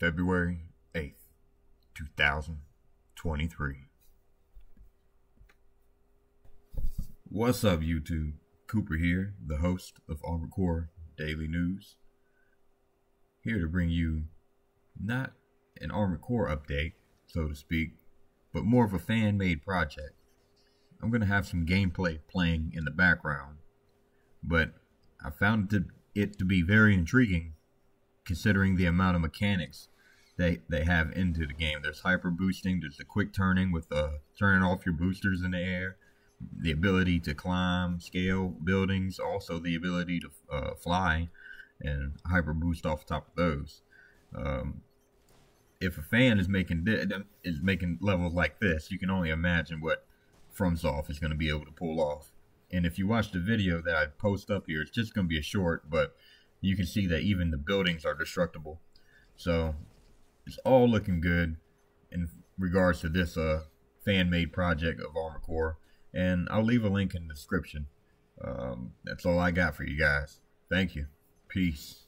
February 8th, 2023. What's up, YouTube? Cooper here, the host of Armored Core Daily News. Here to bring you not an Armored Core update, so to speak, but more of a fan made project. I'm going to have some gameplay playing in the background, but I found it to, it to be very intriguing considering the amount of mechanics they they have into the game. There's hyper boosting. There's the quick turning with uh, turning off your boosters in the air. The ability to climb, scale buildings. Also the ability to uh, fly and hyper boost off top of those. Um, if a fan is making is making levels like this, you can only imagine what FromSoft is going to be able to pull off. And if you watch the video that I post up here, it's just going to be a short, but you can see that even the buildings are destructible. So it's all looking good in regards to this uh, fan-made project of Armored Core. And I'll leave a link in the description. Um, that's all I got for you guys. Thank you. Peace.